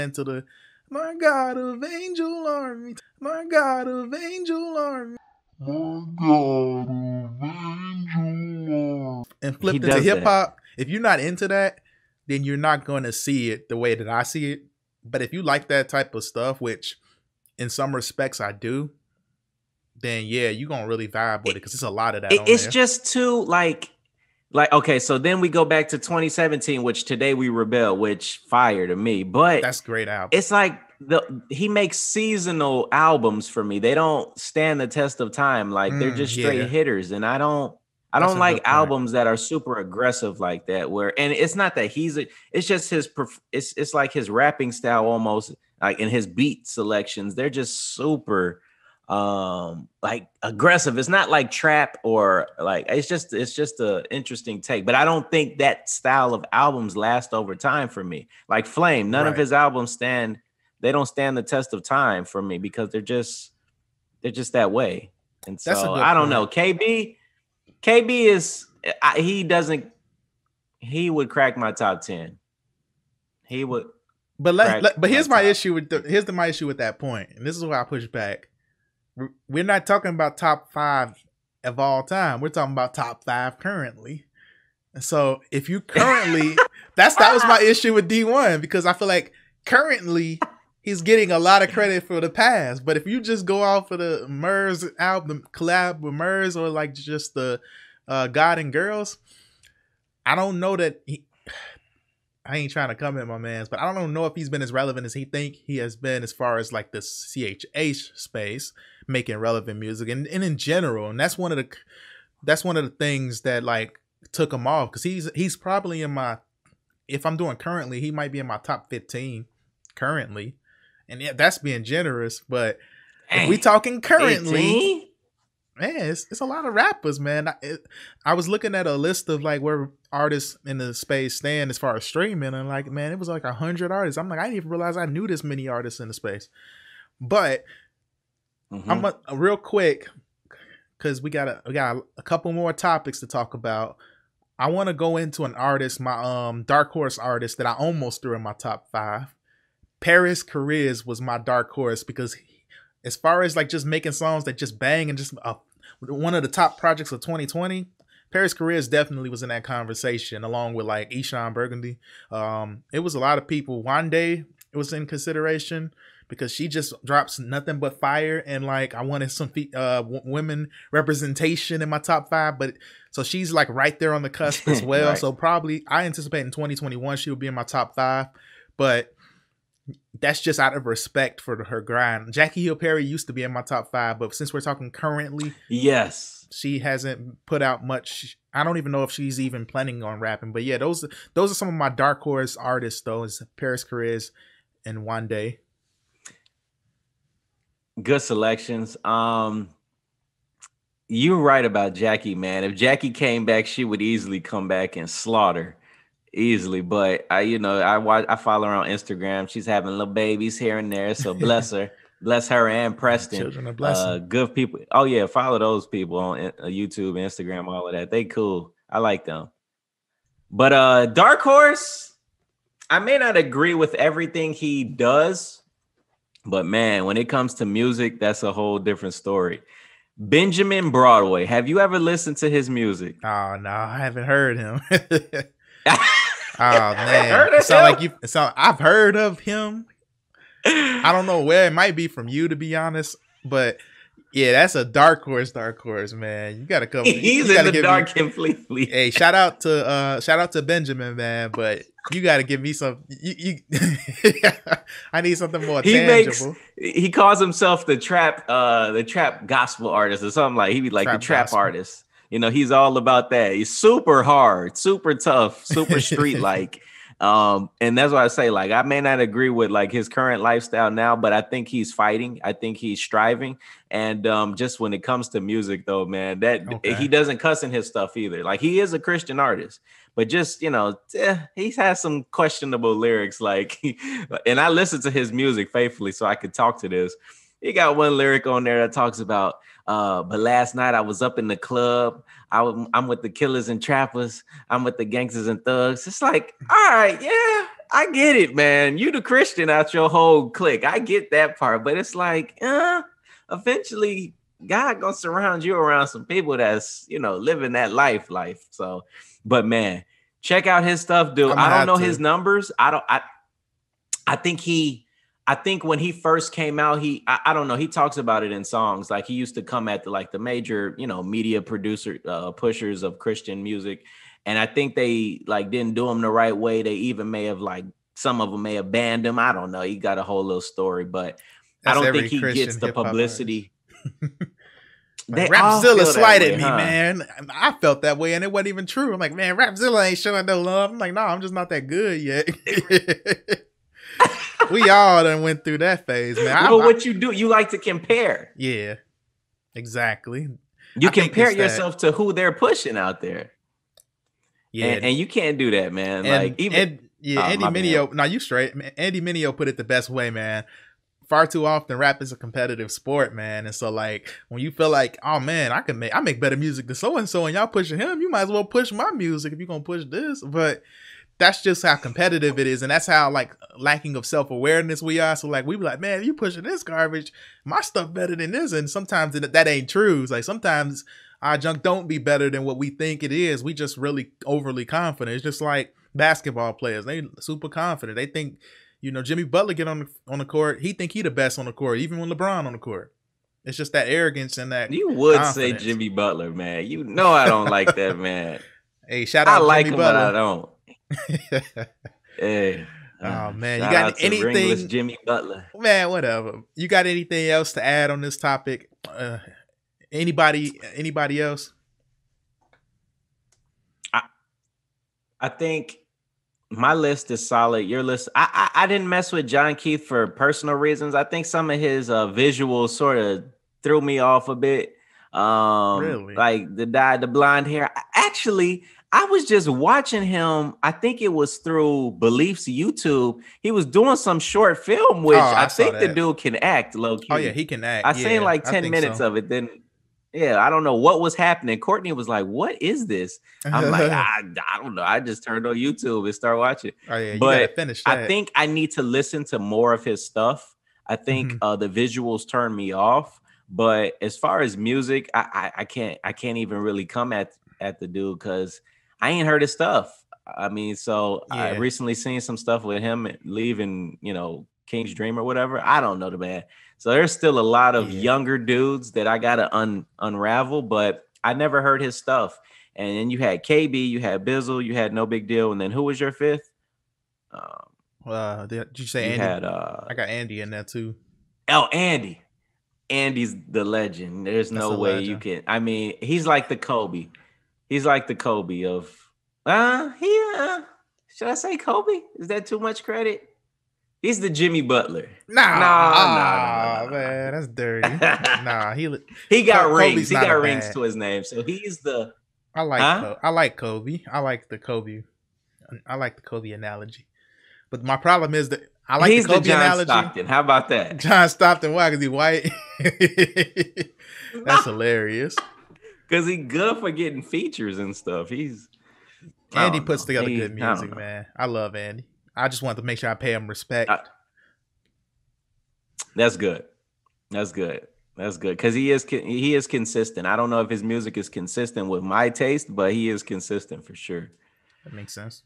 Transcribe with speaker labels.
Speaker 1: into the my God of angel army, my God of angel army. My God of angel army. And flipped into hip hop. If you're not into that, then you're not going to see it the way that I see it. But if you like that type of stuff, which in some respects I do, then yeah, you're gonna really vibe with it because it's a lot of that.
Speaker 2: It, it's there. just too like like okay, so then we go back to 2017, which today we rebel, which fire to me. But
Speaker 1: that's great album.
Speaker 2: It's like the he makes seasonal albums for me. They don't stand the test of time. Like they're mm, just straight yeah. hitters, and I don't. I don't like albums that are super aggressive like that. Where and it's not that he's a, it's just his it's it's like his rapping style almost like in his beat selections. They're just super um like aggressive. It's not like trap or like it's just it's just a interesting take but i don't think that style of albums last over time for me. Like flame none right. of his albums stand they don't stand the test of time for me because they're just they're just that way. And so i don't point. know kb kb is I, he doesn't he would crack my top 10 he would
Speaker 1: but let, let but here's my, my issue with the, here's the, my issue with that point and this is why i push back we're not talking about top five of all time. We're talking about top five currently. So if you currently, that's that was my issue with Dee-1 because I feel like currently he's getting a lot of credit for the past. But if you just go off of the Murs album collab with Murs or like just the uh, God and Girls, I don't know that he, I ain't trying to come at my man's, but I don't know if he's been as relevant as he think he has been as far as like the CHH space making relevant music and, and in general. And that's one of the that's one of the things that like took him off because he's he's probably in my if I'm doing currently, he might be in my top 15 currently. And yeah, that's being generous, but if we talking currently, 15? Man, it's, it's a lot of rappers, man. I, it, I was looking at a list of like where artists in the space stand as far as streaming, and like, man, it was like a hundred artists. I'm like, I didn't even realize I knew this many artists in the space. But mm-hmm. I'm a, a real quick because we got a we got a, a couple more topics to talk about. I want to go into an artist, my um dark horse artist that I almost threw in my top five. Parris Chariz was my dark horse because he, as far as like just making songs that just bang and just uh, one of the top projects of 2020, Parris Chariz definitely was in that conversation along with like Eshon Burgundy. Um, it was a lot of people. Wande it was in consideration because she just drops nothing but fire and like I wanted some uh w- women representation in my top five, but so she's like right there on the cusp as well. right. So probably I anticipate in 2021 she will be in my top five, but that's just out of respect for her grind. Jackie Hill Perry used to be in my top five, but since we're talking currently,
Speaker 2: yes,
Speaker 1: she hasn't put out much. I don't even know if she's even planning on rapping. But yeah, those those are some of my dark horse artists. Though is Parris Chariz and Wande.
Speaker 2: Good selections. Um, you're right about Jackie, man. If Jackie came back, she would easily come back and slaughter easily. But I, you know, I watch, I follow her on Instagram. She's having little babies here and there. So bless her, bless her and Preston. Children are blessing. Uh, good people. Oh yeah, follow those people on uh, YouTube, Instagram, all of that. They cool. I like them. But uh Dark Horse, I may not agree with everything he does, but man, when it comes to music, that's a whole different story. Benjamin Broadway. Have you ever listened to his music?
Speaker 1: Oh no, I haven't heard him. Oh man, sound like you. So I've heard of him. I don't know where it might be from you, to be honest, but yeah, that's a dark horse, dark horse, man. You gotta come.
Speaker 2: He's in the dark me, completely.
Speaker 1: Hey, shout out to uh shout out to Benjamin, man. But you gotta give me some. You, you I need something more he tangible.
Speaker 2: Makes, he calls himself the trap, uh, the trap gospel artist or something like. He be like trap the trap gospel. artist. You know, he's all about that. He's super hard, super tough, super street like. Um, and that's why I say, like, I may not agree with like his current lifestyle now, but I think he's fighting. I think he's striving. And um, just when it comes to music, though, man, that okay. he doesn't cuss in his stuff either. Like he is a Christian artist, but just you know, eh, he has some questionable lyrics. Like, and I listen to his music faithfully, so I could talk to this. He got one lyric on there that talks about uh, but last night I was up in the club. I, i'm with the killers and trappers. I'm with the gangsters and thugs. It's like, all right, yeah, I get it, man. You the Christian out your whole clique. I get that part, but it's like, uh, eventually God gonna surround you around some people that's you know living that life, life. So, but man, check out his stuff, dude. I don't know to. his numbers. I don't. I I think he. I think when he first came out, he I, I, don't know. He talks about it in songs. Like he used to come at the like the major, you know, media producer uh, pushers of Christian music, and I think they like didn't do him the right way. They even may have like some of them may have banned him. I don't know. He got a whole little story, but That's I don't think he Christian gets the publicity.
Speaker 1: They Rapzilla slighted way, me, huh? man. I felt that way, and it wasn't even true. I'm like, man, Rapzilla ain't showing no love. I'm like, no, I'm just not that good yet. we all done went through that phase, man.
Speaker 2: Well, I, what you do, you like to compare.
Speaker 1: Yeah, exactly.
Speaker 2: You I compare yourself that. to who they're pushing out there. Yeah, and, and, you can't do that, man. And, like even.
Speaker 1: And, yeah, oh, Andy Mineo. Now you straight. Andy Mineo put it the best way, man far too often rap is a competitive sport, man. And so like when you feel like, oh man, I can make I make better music than so and so, and y'all pushing him, you might as well push my music if you're gonna push this. But that's just how competitive it is, and that's how like lacking of self awareness we are. So like we be like, man, you pushing this garbage, my stuff better than this, and sometimes that ain't true. It's like sometimes our junk don't be better than what we think it is. We just really overly confident. It's just like basketball players; they super confident. They think you know, Jimmy Butler get on the on the court, he think he the best on the court, even when LeBron on the court. It's just that arrogance and that.
Speaker 2: You would confidence. say Jimmy Butler, man. You know I don't like that man.
Speaker 1: Hey, shout out I like Jimmy him, Butler.
Speaker 2: but I don't. hey.
Speaker 1: Oh man, you got anything?
Speaker 2: Jimmy Butler.
Speaker 1: Man, whatever. You got anything else to add on this topic? Uh, anybody? Anybody else?
Speaker 2: I I think my list is solid. Your list, I, I, I didn't mess with Jon Keith for personal reasons. I think some of his uh, visuals sort of threw me off a bit. Um, really, like the dye, the blonde hair. Actually, I was just watching him. I think it was through Beliefs YouTube. He was doing some short film, which oh, I, I think the dude can act. Low key.
Speaker 1: Oh yeah, he can act.
Speaker 2: I yeah, seen like ten minutes so. of it. Then yeah, I don't know what was happening. Courtney was like, "What is this?" I'm like, I, I don't know. I just turned on YouTube and start watching.
Speaker 1: Oh yeah, but finish.
Speaker 2: I think I need to listen to more of his stuff. I think mm-hmm. uh, the visuals turn me off, but as far as music, I, I, I can't I can't even really come at at the dude because I ain't heard his stuff. I mean, so yeah. I recently seen some stuff with him leaving, you know, King's Dream or whatever. I don't know the man. So there's still a lot of yeah. younger dudes that I gotta un- unravel, but I never heard his stuff. And then you had KB, you had Bizzle, you had nobigdyl, and then who was your fifth?
Speaker 1: Um, uh, did you say you Andy? Had, uh, I got Andy in there too.
Speaker 2: Oh, Andy. Andy's the legend. There's That's no way legend. you can. I mean, he's like the Kobe. He's like the Kobe of. Uh, he. Uh, should I say Kobe? Is that too much credit? He's the Jimmy Butler.
Speaker 1: Nah, nah, nah, nah man, that's dirty. nah, he
Speaker 2: he got Kobe's rings. He got rings bad. to his name, so he's the.
Speaker 1: I like huh? I like Kobe. I like the Kobe. I like the Kobe analogy, but my problem is that I like he's the Kobe the John analogy.
Speaker 2: Stockton. How about that?
Speaker 1: John Stockton. Why? Because he white. that's hilarious.
Speaker 2: Because he good for getting features and stuff. He's
Speaker 1: Andy puts know. together he, good music, I man. I love Andy. I just want to make sure I pay him respect. I,
Speaker 2: that's good. That's good. That's good because he is he is consistent. I don't know if his music is consistent with my taste, but he is consistent for sure.
Speaker 1: That makes sense.